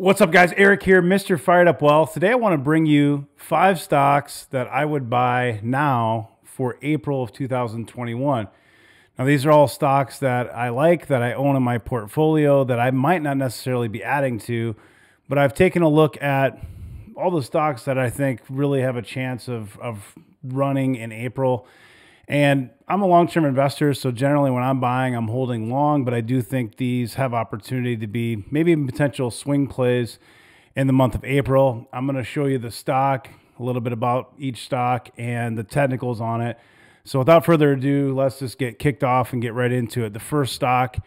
What's up, guys? Eric here, Mr. Fired Up Wealth. Today, I want to bring you five stocks that I would buy now for April of 2021. Now, these are all stocks that I like, that I own in my portfolio, that I might not necessarily be adding to, but I've taken a look at all the stocks that I think really have a chance of, of running in April. And I'm a long term investor, so generally when I'm buying, I'm holding long, but I do think these have opportunity to be maybe potential swing plays in the month of April. I'm going to show you the stock, a little bit about each stock, and the technicals on it. So without further ado, let's just get kicked off and get right into it. The first stock,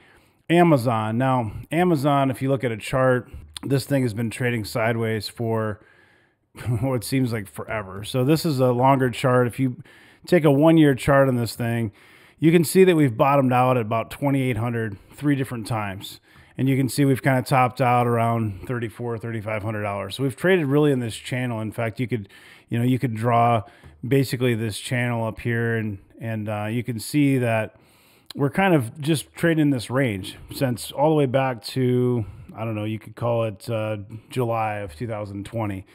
Amazon. Now, Amazon, if you look at a chart, this thing has been trading sideways for what seems like forever. So this is a longer chart. If you take a one year chart on this thing, you can see that we've bottomed out at about 2,800 three different times. And you can see we've kind of topped out around $3,400, $3,500. So we've traded really in this channel. In fact, you could, you know, you could draw basically this channel up here and, and uh, you can see that we're kind of just trading in this range since all the way back to, I don't know, you could call it uh, July of 2020.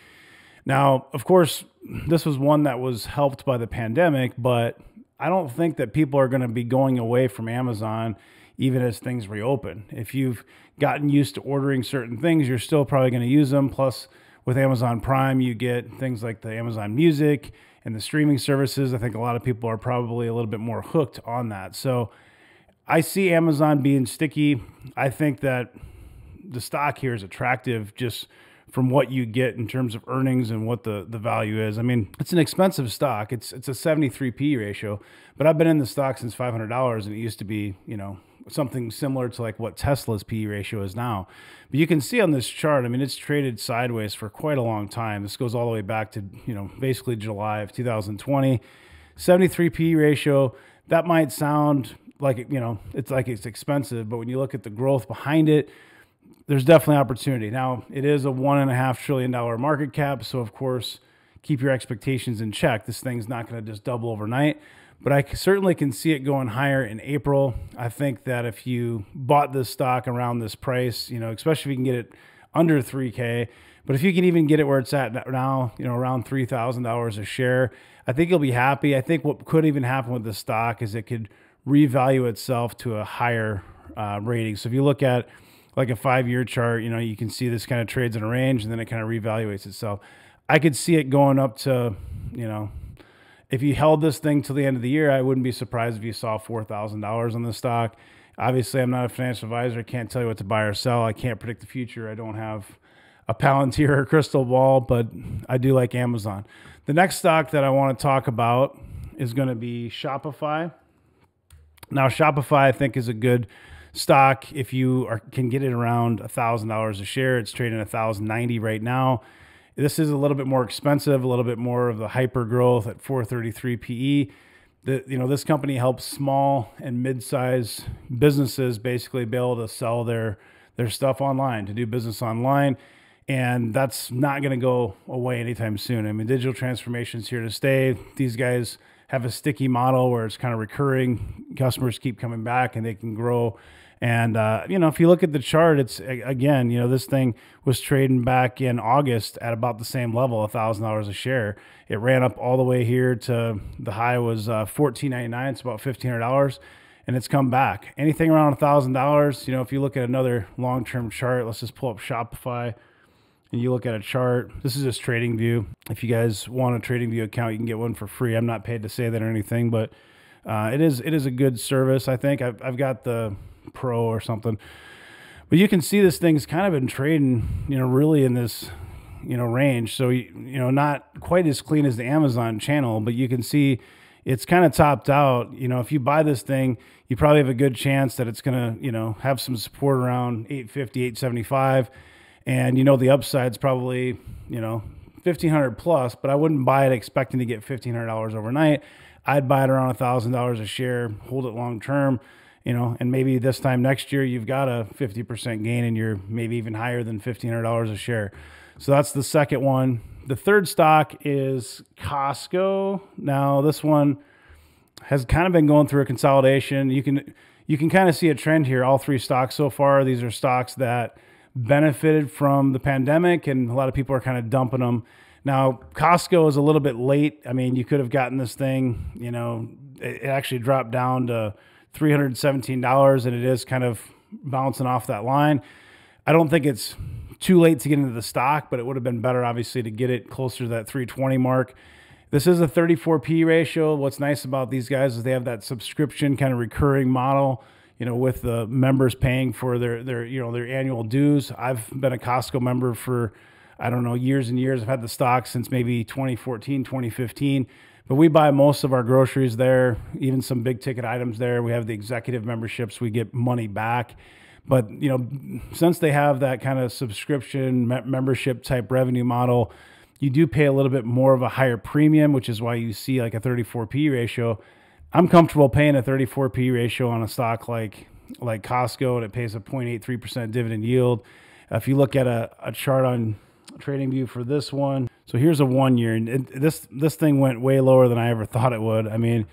Now, of course, this was one that was helped by the pandemic, but I don't think that people are going to be going away from Amazon even as things reopen. If you've gotten used to ordering certain things, you're still probably going to use them. Plus, with Amazon Prime, you get things like the Amazon Music and the streaming services. I think a lot of people are probably a little bit more hooked on that. So I see Amazon being sticky. I think that the stock here is attractive just from what you get in terms of earnings and what the, the value is. I mean, it's an expensive stock. It's it's a 73 P ratio, but I've been in the stock since $500 and it used to be, you know, something similar to like what Tesla's P ratio is now. But you can see on this chart, I mean, it's traded sideways for quite a long time. This goes all the way back to, you know, basically July of 2020. 73 P ratio, that might sound like, you know, it's like it's expensive, but when you look at the growth behind it, there's definitely opportunity. Now, it is a one and a half trillion dollar market cap, so of course, keep your expectations in check. This thing's not going to just double overnight, but I certainly can see it going higher in April. I think that if you bought this stock around this price, you know, especially if you can get it under 3K, but if you can even get it where it's at now, you know, around $3,000 a share, I think you'll be happy. I think what could even happen with the stock is it could revalue itself to a higher uh, rating. So if you look at like a five year chart, you know, you can see this kind of trades in a range and then it kind of reevaluates itself. I could see it going up to, you know, if you held this thing till the end of the year, I wouldn't be surprised if you saw $4,000 on the stock. Obviously, I'm not a financial advisor. I can't tell you what to buy or sell. I can't predict the future. I don't have a Palantir or crystal ball, but I do like Amazon. The next stock that I want to talk about is going to be Shopify. Now, Shopify, I think, is a good stock. If you are, can get it around a thousand dollars a share, it's trading a thousand ninety right now. This is a little bit more expensive, a little bit more of the hyper growth at 433 PE. The, you know, this company helps small and mid-sized businesses basically be able to sell their their stuff online, to do business online. And that's not going to go away anytime soon. I mean, digital transformation is here to stay. These guys have a sticky model where it's kind of recurring. Customers keep coming back and they can grow. And, uh, you know, if you look at the chart, it's again, you know, this thing was trading back in August at about the same level, a $1,000 a share. It ran up all the way here to the high was uh, $14.99. It's about $1,500 and it's come back. Anything around a $1,000, you know, if you look at another long term chart, let's just pull up Shopify and you look at a chart, this is just Trading View. If you guys want a Trading View account, you can get one for free. I'm not paid to say that or anything, but uh, it is it is a good service. I think I've, I've got the Pro or something, but you can see this thing's kind of been trading, you know, really in this you know range. So you know, not quite as clean as the Amazon channel, but you can see it's kind of topped out. You know, if you buy this thing, you probably have a good chance that it's gonna you know have some support around 850, 875 and you know the upside's probably you know 1500 plus but i wouldn't buy it expecting to get $1500 overnight i'd buy it around $1000 a share hold it long term you know and maybe this time next year you've got a 50% gain and you're maybe even higher than $1500 a share. So that's the second one. The third stock is costco. Now this one has kind of been going through a consolidation. You can you can kind of see a trend here. All three stocks so far these are stocks that benefited from the pandemic, and a lot of people are kind of dumping them. Now, Costco is a little bit late. I mean, you could have gotten this thing, you know, it actually dropped down to $317, and it is kind of bouncing off that line. I don't think it's too late to get into the stock, but it would have been better, obviously, to get it closer to that 320 mark. This is a 34p ratio. What's nice about these guys is they have that subscription kind of recurring model, you know, with the members paying for their their you know their annual dues. I've been a Costco member for I don't know years and years. I've had the stock since maybe 2014, 2015. But we buy most of our groceries there, even some big ticket items there. We have the executive memberships. We get money back. But you know, since they have that kind of subscription membership type revenue model, you do pay a little bit more of a higher premium, which is why you see like a 34p ratio. I'm comfortable paying a 34p ratio on a stock like like Costco, and it pays a 0.83% dividend yield. If you look at a, a chart on TradingView for this one, so here's a one year, and this this thing went way lower than I ever thought it would. I mean,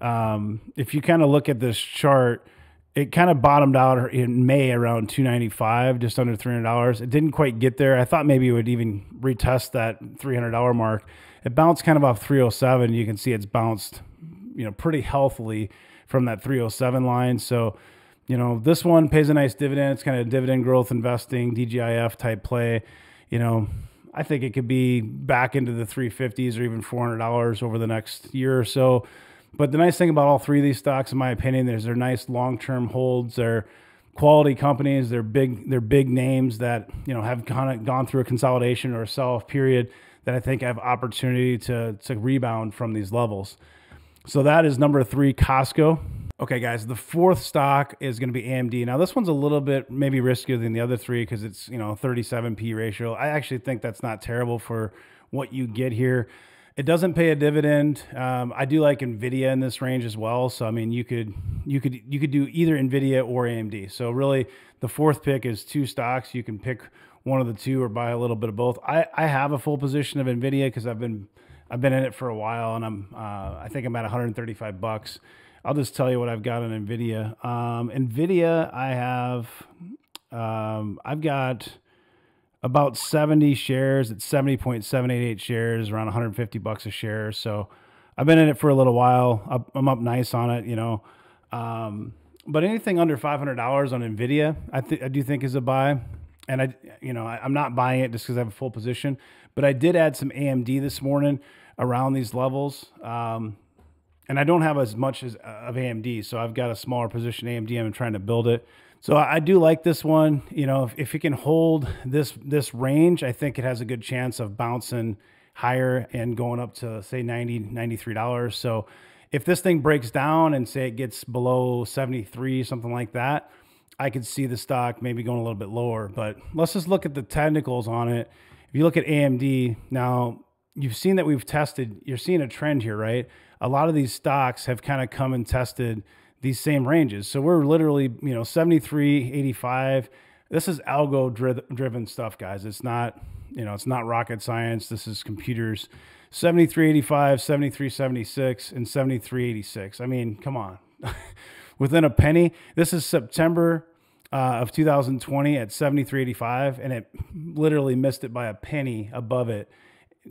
um, if you kind of look at this chart it kind of bottomed out in May around 295, just under $300. It didn't quite get there. I thought maybe it would even retest that $300 mark. It bounced kind of off 307. You can see it's bounced, you know, pretty healthily from that 307 line. So, you know, this one pays a nice dividend. It's kind of dividend growth investing, DGIF type play. You know, I think it could be back into the 350s or even $400 over the next year or so. But the nice thing about all three of these stocks, in my opinion, is they're nice long-term holds. They're quality companies. They're big. They're big names that you know have kind of gone through a consolidation or a sell-off period that I think have opportunity to to rebound from these levels. So that is number three, Costco. Okay, guys, the fourth stock is going to be AMD. Now, this one's a little bit maybe riskier than the other three because it's you know 37p ratio. I actually think that's not terrible for what you get here. It doesn't pay a dividend. Um, I do like Nvidia in this range as well. So I mean, you could you could you could do either Nvidia or AMD. So really, the fourth pick is two stocks. You can pick one of the two or buy a little bit of both. I, I have a full position of Nvidia because I've been I've been in it for a while, and I'm uh, I think I'm at 135 bucks. I'll just tell you what I've got on Nvidia. Um, Nvidia, I have um, I've got about 70 shares at 70.788 shares, around 150 bucks a share. So I've been in it for a little while. I'm up nice on it, you know. Um, but anything under $500 on Nvidia, I think I do think is a buy. And I, you know, I, am not buying it just because I have a full position. But I did add some AMD this morning around these levels. Um, and I don't have as much as of AMD, so I've got a smaller position AMD. I'm trying to build it. So I do like this one. You know, if, if it can hold this this range, I think it has a good chance of bouncing higher and going up to say 90 $93. So if this thing breaks down and say it gets below 73, something like that, I could see the stock maybe going a little bit lower. But let's just look at the technicals on it. If you look at AMD, now you've seen that we've tested, you're seeing a trend here, right? A lot of these stocks have kind of come and tested these same ranges. So we're literally, you know, 73, 85. This is algo driven stuff, guys. It's not, you know, it's not rocket science. This is computers. 7385, 7376, and 7386. I mean, come on. Within a penny. This is September uh, of 2020 at 7385, and it literally missed it by a penny above it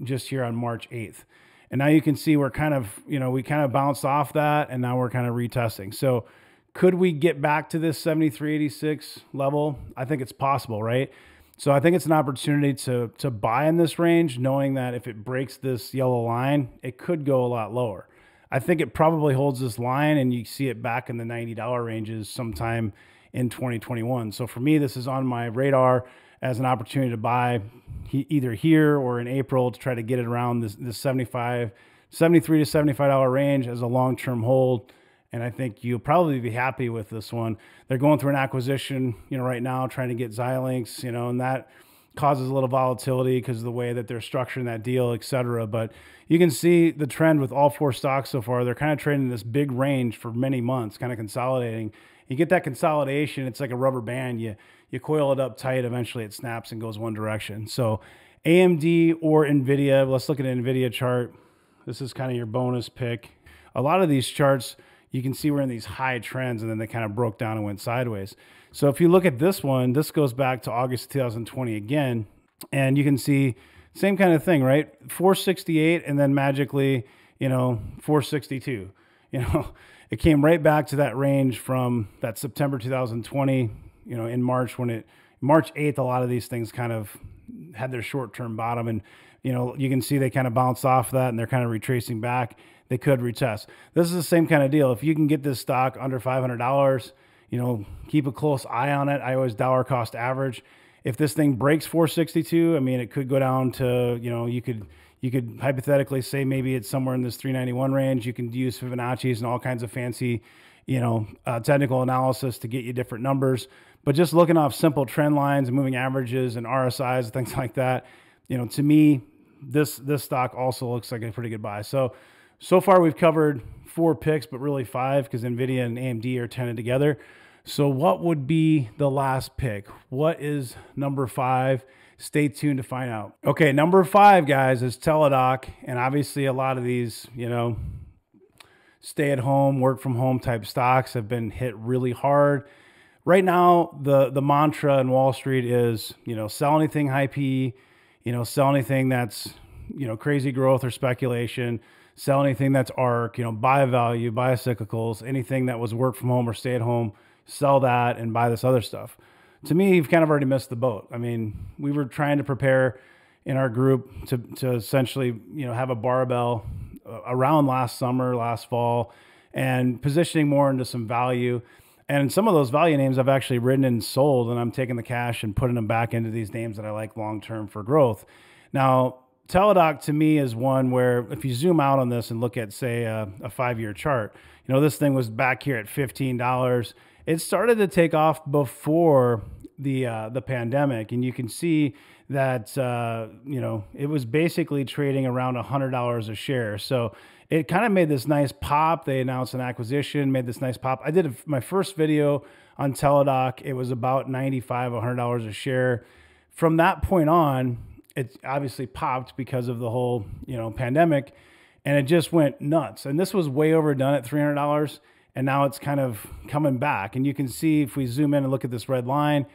just here on March 8th. And now you can see we're kind of, you know, we kind of bounced off that and now we're kind of retesting. So could we get back to this 7386 level? I think it's possible, right? So I think it's an opportunity to to buy in this range, knowing that if it breaks this yellow line, it could go a lot lower. I think it probably holds this line and you see it back in the $90 ranges sometime in 2021. So for me, this is on my radar as an opportunity to buy either here or in April to try to get it around this, this 75, 73 to $75 range as a long-term hold. And I think you'll probably be happy with this one. They're going through an acquisition, you know, right now, trying to get Xilinx, you know, and that causes a little volatility because of the way that they're structuring that deal, et cetera. But you can see the trend with all four stocks so far. They're kind of trading this big range for many months, kind of consolidating. You get that consolidation, it's like a rubber band. You you coil it up tight, eventually it snaps and goes one direction. So AMD or NVIDIA, let's look at an NVIDIA chart. This is kind of your bonus pick. A lot of these charts, you can see we're in these high trends and then they kind of broke down and went sideways. So if you look at this one, this goes back to August 2020 again, and you can see same kind of thing, right? 468 and then magically, you know, 462. You know, it came right back to that range from that September 2020, you know, in March when it March 8th a lot of these things kind of had their short-term bottom and you know, you can see they kind of bounced off that and they're kind of retracing back. They could retest. This is the same kind of deal. If you can get this stock under $500, you know, keep a close eye on it. I always dollar cost average. If this thing breaks 462, I mean, it could go down to, you know, you could you could hypothetically say maybe it's somewhere in this 391 range. You can use Fibonacci's and all kinds of fancy, you know, uh, technical analysis to get you different numbers. But just looking off simple trend lines and moving averages and RSIs and things like that, you know, to me, this this stock also looks like a pretty good buy. So so far we've covered four picks, but really five because Nvidia and AMD are tented together. So what would be the last pick? What is number five? Stay tuned to find out. Okay, number five, guys, is Teladoc, and obviously a lot of these, you know, stay at home, work from home type stocks have been hit really hard. Right now, the the mantra in Wall Street is, you know, sell anything high P, you know, sell anything that's, you know, crazy growth or speculation, sell anything that's ARK, you know, buy value, buy cyclicals, anything that was work from home or stay at home, sell that and buy this other stuff. To me, you've kind of already missed the boat. I mean, we were trying to prepare in our group to, to essentially, you know, have a barbell uh, around last summer, last fall, and positioning more into some value. And some of those value names I've actually written and sold, and I'm taking the cash and putting them back into these names that I like long term for growth. Now, Teladoc to me is one where if you zoom out on this and look at, say, a, a five year chart, you know, this thing was back here at $15. It started to take off before the uh, the pandemic, and you can see that uh, you know it was basically trading around hundred dollars a share. So it kind of made this nice pop. They announced an acquisition, made this nice pop. I did a, my first video on Teladoc. It was about 95 $100 a share. From that point on, it obviously popped because of the whole, you know, pandemic and it just went nuts. And this was way overdone at $300 and now it's kind of coming back. And you can see if we zoom in and look at this red line,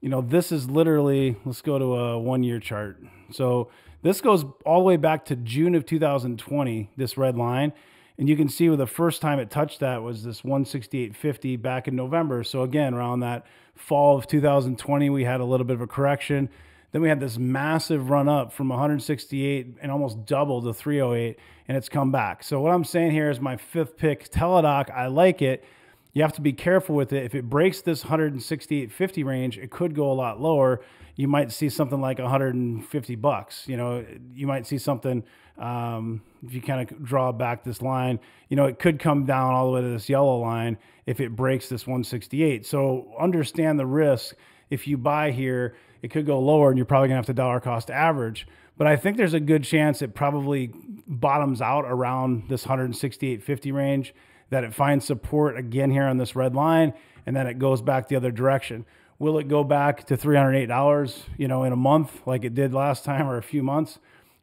you know, this is literally, let's go to a one year chart. So this goes all the way back to June of 2020, this red line. And you can see the first time it touched that was this 168.50 back in November. So again, around that fall of 2020, we had a little bit of a correction. Then we had this massive run up from 168 and almost double to 308, and it's come back. So what I'm saying here is my fifth pick, Teladoc. I like it. You have to be careful with it. If it breaks this 168.50 range, it could go a lot lower you might see something like 150 bucks. You know, you might see something um, if you kind of draw back this line. You know, it could come down all the way to this yellow line if it breaks this 168. So understand the risk. If you buy here, it could go lower, and you're probably gonna have to dollar cost average. But I think there's a good chance it probably bottoms out around this 168.50 range. That it finds support again here on this red line, and then it goes back the other direction. Will it go back to $308, you know, in a month like it did last time or a few months?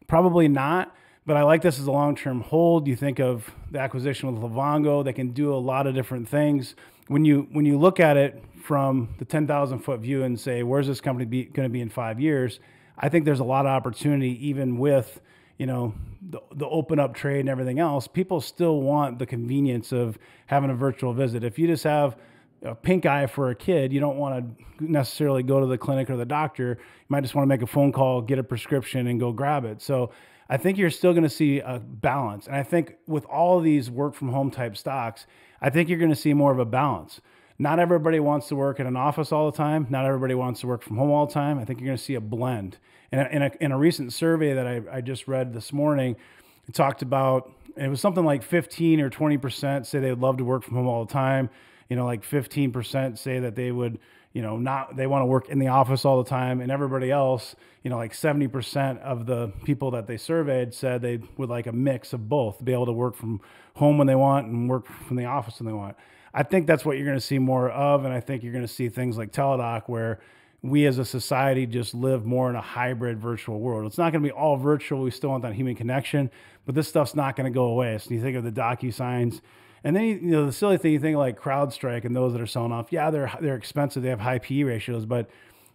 Probably not, but I like this as a long-term hold. You think of the acquisition with Livongo, they can do a lot of different things. When you when you look at it from the 10,000 foot view and say, where's this company going to be in five years? I think there's a lot of opportunity even with, you know, the, the open up trade and everything else. People still want the convenience of having a virtual visit. If you just have a pink eye for a kid, you don't want to necessarily go to the clinic or the doctor. You might just want to make a phone call, get a prescription, and go grab it. So I think you're still going to see a balance. And I think with all these work from home type stocks, I think you're going to see more of a balance. Not everybody wants to work in an office all the time. Not everybody wants to work from home all the time. I think you're going to see a blend. And in a, in a recent survey that I, I just read this morning, it talked about it was something like 15 or 20% say they would love to work from home all the time you know, like 15% say that they would, you know, not, they want to work in the office all the time. And everybody else, you know, like 70% of the people that they surveyed said they would like a mix of both, be able to work from home when they want and work from the office when they want. I think that's what you're going to see more of. And I think you're going to see things like Teladoc where we as a society just live more in a hybrid virtual world. It's not going to be all virtual. We still want that human connection, but this stuff's not going to go away. So you think of the DocuSigns And then you know the silly thing you think like CrowdStrike and those that are selling off. Yeah, they're they're expensive. They have high PE ratios, but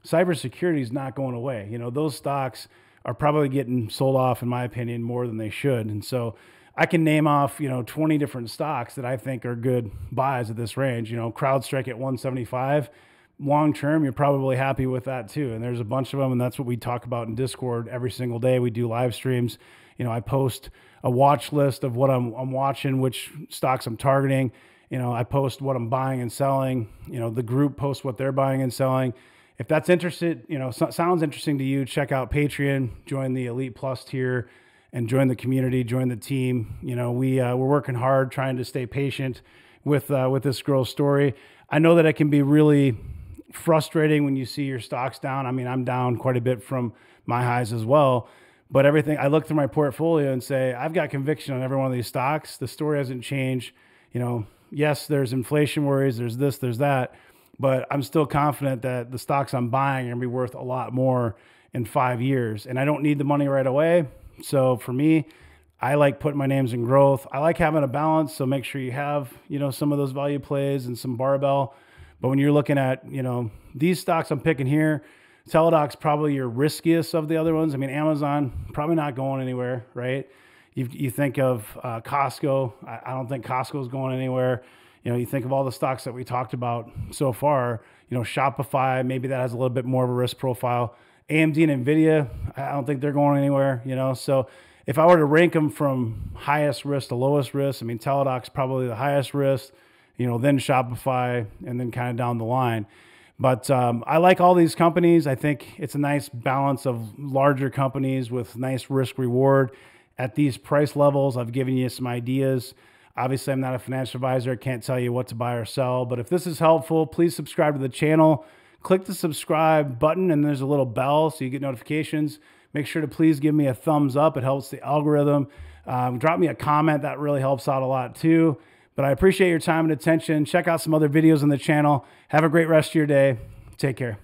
cybersecurity is not going away. You know those stocks are probably getting sold off, in my opinion, more than they should. And so I can name off you know 20 different stocks that I think are good buys at this range. You know CrowdStrike at 175 long term, you're probably happy with that too. And there's a bunch of them, and that's what we talk about in Discord every single day. We do live streams. You know, I post a watch list of what I'm, I'm watching, which stocks I'm targeting. You know, I post what I'm buying and selling. You know, the group posts what they're buying and selling. If that's interested, you know, so, sounds interesting to you, check out Patreon, join the Elite Plus tier, and join the community, join the team. You know, we uh, we're working hard, trying to stay patient with uh, with this girl's story. I know that it can be really frustrating when you see your stocks down. I mean, I'm down quite a bit from my highs as well. But everything, I look through my portfolio and say, I've got conviction on every one of these stocks. The story hasn't changed. You know, yes, there's inflation worries, there's this, there's that. But I'm still confident that the stocks I'm buying are going to be worth a lot more in five years. And I don't need the money right away. So for me, I like putting my names in growth. I like having a balance. So make sure you have, you know, some of those value plays and some barbell but when you're looking at, you know, these stocks I'm picking here, Teladoc's probably your riskiest of the other ones. I mean, Amazon probably not going anywhere, right? You, you think of uh, Costco. I, I don't think Costco's going anywhere. You know, you think of all the stocks that we talked about so far. You know, Shopify, maybe that has a little bit more of a risk profile. AMD and Nvidia, I don't think they're going anywhere. You know, so if I were to rank them from highest risk to lowest risk, I mean, Teladoc's probably the highest risk you know, then Shopify, and then kind of down the line. But um, I like all these companies. I think it's a nice balance of larger companies with nice risk reward at these price levels. I've given you some ideas. Obviously, I'm not a financial advisor. I can't tell you what to buy or sell. But if this is helpful, please subscribe to the channel. Click the subscribe button, and there's a little bell so you get notifications. Make sure to please give me a thumbs up. It helps the algorithm. Um, drop me a comment. That really helps out a lot too. But I appreciate your time and attention. Check out some other videos on the channel. Have a great rest of your day. Take care.